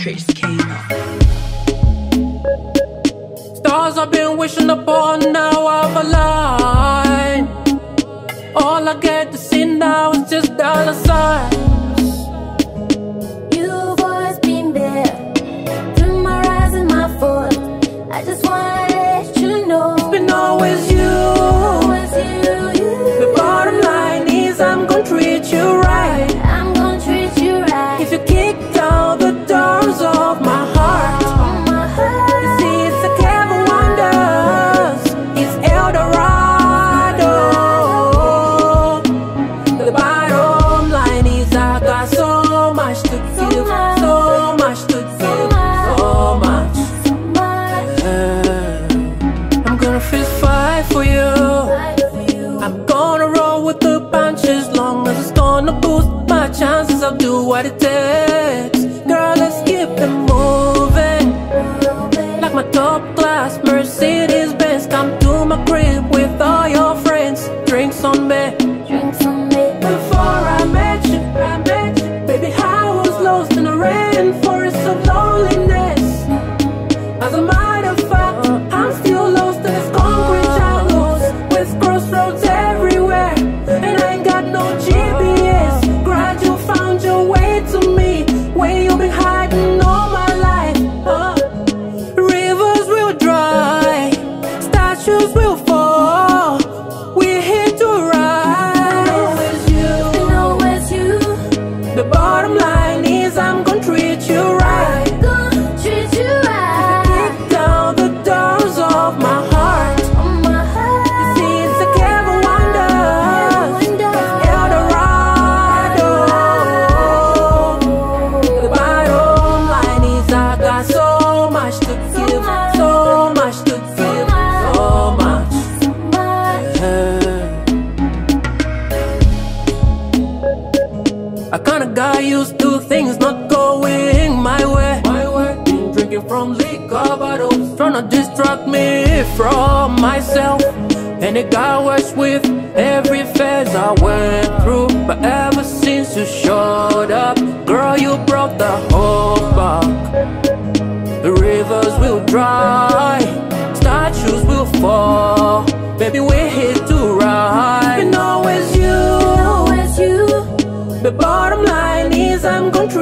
Chris KellaH. Stars I've been wishing upon now I've aligned. All I get to see now is just dollar signs. To So give, much. so much to give, so much. I'm gonna fist fight for you. fight for you. I'm gonna roll with the punches, long as it's gonna boost my chances. I'll do what it takes. Girl, let's keep it moving. Like my top class Mercedes Benz Come to my crib with all your friends Drinks on me got used to things not going my way. My way. Drinking from liquor bottles, trying to distract me from myself. And it got worse with every phase I went through. But ever since you showed up, girl, you brought the hope back. The rivers will dry, statues will fall. Baby, we're here The bottom line is I'm gonna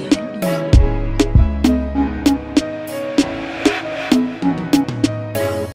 Music.